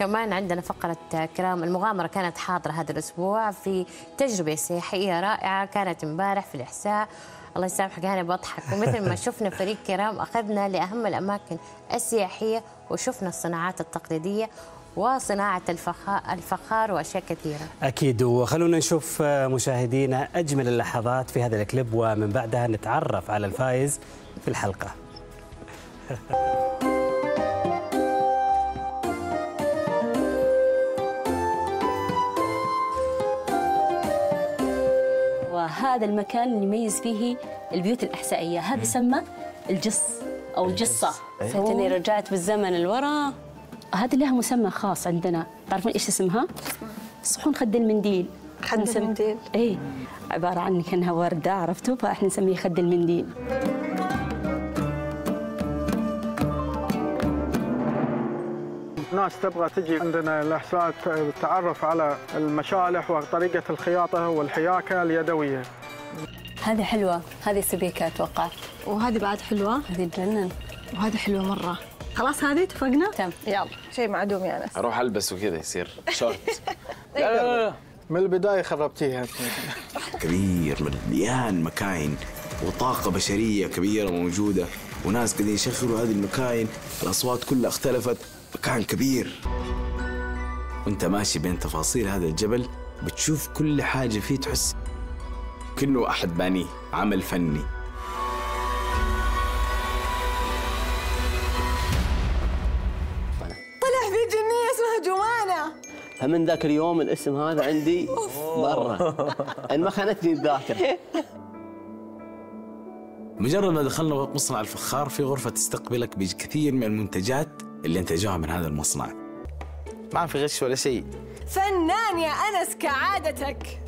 كمان عندنا فقرة كرام المغامرة كانت حاضرة هذا الأسبوع في تجربة سياحية رائعة كانت امبارح في الإحساء. الله يسامحك أنا بضحك. ومثل ما شفنا فريق كرام أخذنا لأهم الأماكن السياحية وشفنا الصناعات التقليدية وصناعة الفخار, وأشياء كثيرة. أكيد. وخلونا نشوف مشاهدينا أجمل اللحظات في هذا الكليب ومن بعدها نتعرف على الفائز في الحلقة. وهذا المكان اللي يميز فيه البيوت الأحسائية. هذا سمى الجص أو الجصة إني رجعت بالزمن لورا. هذه لها مسمى خاص عندنا. تعرفون إيش اسمها؟ صحون خد المنديل. خد المنديل. إيه. عبارة عن كأنها وردة عرفتوا؟ فإحنا نسميه خد المنديل. ناس تبغى تجي عندنا الإحساء التعرف على المشالح وطريقة الخياطة والحياكة اليدوية. هذه حلوة. هذه سبيكة أتوقع. وهذه بعد حلوة. هذه تجنن وهذه حلوة مرة. خلاص هذه اتفقنا؟ تم يلا. شيء معدوم يا انس أروح ألبس وكذا يصير. شورت لا لا لا لا. من البداية خربتيها. كبير مليان مكاين. وطاقة بشرية كبيرة موجودة. وناس قاعدين يشغلوا هذه المكاين الأصوات كلها اختلفت مكان كبير. وأنت ماشي بين تفاصيل هذا الجبل بتشوف كل حاجة فيه تحس كأنه أحد بانيه عمل فني. طلع في جنية اسمها جمانه فمن ذاك اليوم الاسم هذا عندي برا. إن ما خانتني الذاكرة. مجرد ما دخلنا مصنع الفخار في غرفة تستقبلك بكثير من المنتجات اللي انتجوها من هذا المصنع. ما في غش ولا شيء. فنان يا أنس كعادتك.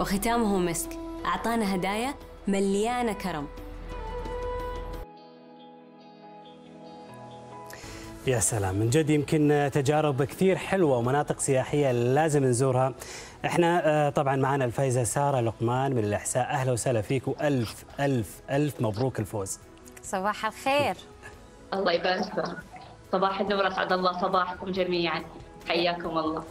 وختامه مسك. أعطانا هدايا مليانة كرم. يا سلام من جد يمكن تجارب كثير حلوة ومناطق سياحية لازم نزورها. إحنا آه، طبعا معنا الفايزة سارة لقمان من الإحساء. أهلا وسهلا فيك وألف ألف ألف مبروك الفوز. صباح الخير. الله يبارك. صباح النور أسعد الله صباحكم جميعا. حياكم الله.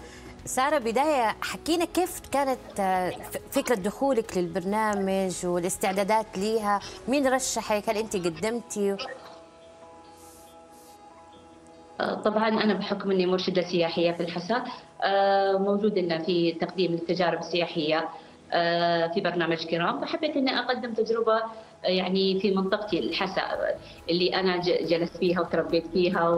سارة بداية حكينا كيف كانت آه، فكرة دخولك للبرنامج والاستعدادات ليها؟ مين رشحك؟ هل أنت قدمتي؟ طبعا أنا بحكم إني مرشدة سياحية في الحساء آه، موجود لنا في تقديم التجارب السياحية آه، في برنامج كرام. فحبيت إني أقدم تجربة آه، يعني في منطقتي الحساء اللي أنا جلست فيها وتربيت فيها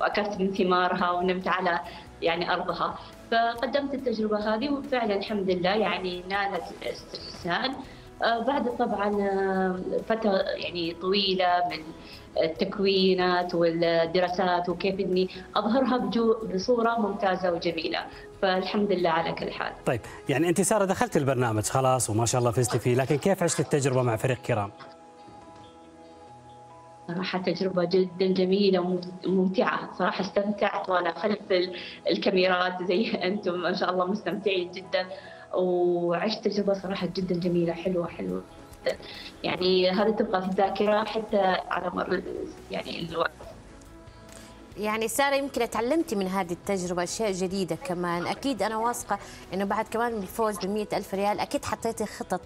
وأكلت من ثمارها ونمت على يعني أرضها. فقدمت التجربة هذه وفعلا الحمد لله يعني نالت استحسان. بعد طبعا آه، فترة يعني طويلة من التكوينات والدراسات وكيف إني أظهرها بجو بصورة ممتازة وجميلة. فالحمد لله على كل حال. طيب يعني أنت سارة دخلت البرنامج خلاص وما شاء الله فزتي فيه لكن كيف عشت التجربة مع فريق كرام؟ صراحة تجربة جدا جميلة وممتعة صراحة استمتعت وأنا خلف ال- الكاميرات زي أنتم ما شاء الله مستمتعين جدا. وعشت تجربة صراحة جدا جميلة حلوة حلوة جداً. يعني هذه تبقى في الذاكرة حتى على مر يعني الوقت يعني سارة يمكن تعلمتي من هذه التجربة أشياء جديدة كمان أكيد أنا واثقة أنه بعد كمان من الفوز بمئة ألف ريال أكيد حطيتي خطط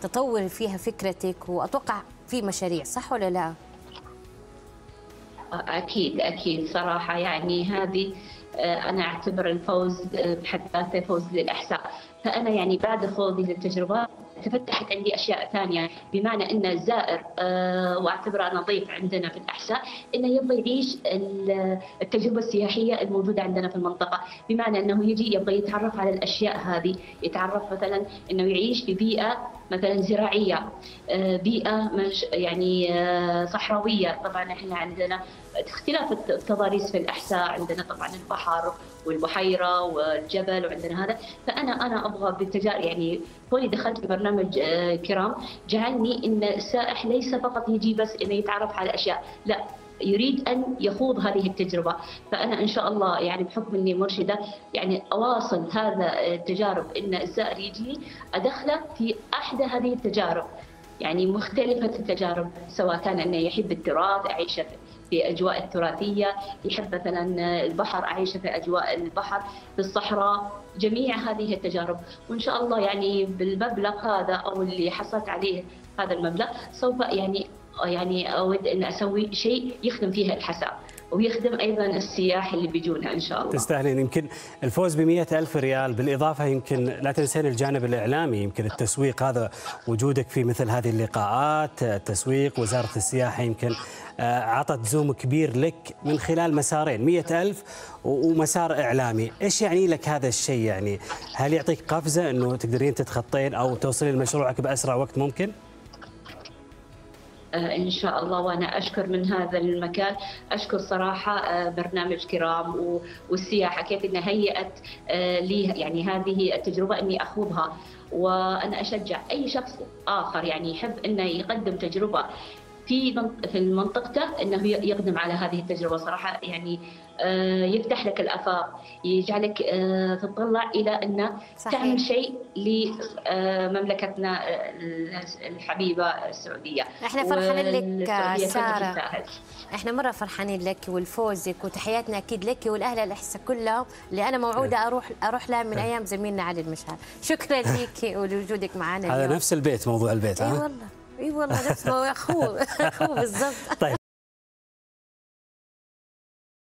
تطوري فيها فكرتك وأتوقع في مشاريع صح ولا لا؟ أكيد أكيد صراحة يعني هذه آه، أنا أعتبر الفوز آه، بحد ذاته فوز للإحساء. فأنا يعني بعد خوضي للتجربة تفتحت عندي أشياء ثانية بمعنى أن الزائر آه، وأعتبره أنا ضيف عندنا في الأحساء أنه يبغى يعيش ال- التجربة السياحية الموجودة عندنا في المنطقة. بمعنى أنه يجي يبغى يتعرف على الأشياء هذه يتعرف مثلا أنه يعيش في بيئة مثلا زراعية آه، بيئة مش يعني آه، صحراوية. طبعا إحنا عندنا اختلاف الت- التضاريس في الأحساء. عندنا طبعا البحر والبحيرة والجبل وعندنا هذا. فأنا أنا أبغى بالتجارب يعني كوني دخلت في برنامج آه، كرام جعلني أن السائح ليس فقط يجي بس أنه يتعرف على أشياء. لا يريد أن يخوض هذه التجربة، فأنا إن شاء الله يعني بحكم إني مرشدة يعني أواصل هذا التجارب إن الزائر يجي أدخله في أحدى هذه التجارب، يعني مختلفة التجارب سواء كان إنه يحب التراث اعيشه في أجواء التراثية يحب مثلا البحر أعيش في أجواء البحر في الصحراء جميع هذه التجارب. وإن شاء الله يعني بالمبلغ هذا أو اللي حصلت عليه هذا المبلغ سوف يعني يعني أود أن أسوي شيء يخدم فيها الحساء ويخدم أيضا السياح اللي بيجونا إن شاء الله. تستاهلين يمكن الفوز ب ألف ريال بالإضافة يمكن لا تنسين الجانب الإعلامي يمكن التسويق هذا وجودك في مثل هذه اللقاءات التسويق وزارة السياحة يمكن آه، عطت زوم كبير لك من خلال مسارين مئة ألف ومسار إعلامي إيش يعني لك هذا الشيء يعني هل يعطيك قفزة أنه تقدرين تتخطين أو توصلين لمشروعك بأسرع وقت ممكن؟ آه، إن شاء الله. وأنا أشكر من هذا المكان. أشكر صراحة آه، برنامج كرام والسياحة كيف إنها هيئت آه، لي يعني هذه التجربة إني أخوضها. وأنا أشجع أي شخص آخر يعني يحب إنه يقدم تجربة في في منطقته إنه يقدم على هذه التجربة. صراحة يعني آه، يفتح لك الآفاق يجعلك آه، تطلع إلى انه تعمل شيء لمملكتنا آه، الحبيبة السعودية. إحنا فرحانين لك سارة. إحنا مرة فرحانين لك ولفوزك وتحياتنا أكيد لك والأهل الاحساء كلهم اللي أنا موعودة إيه. أروح أروح لها من إيه. أيام زميلنا علي المشهر شكرا لك ولوجودك معنا هذا نفس البيت موضوع البيت ها؟ اي والله. اي والله نفس ما أخوه أخوه بالضبط. طيب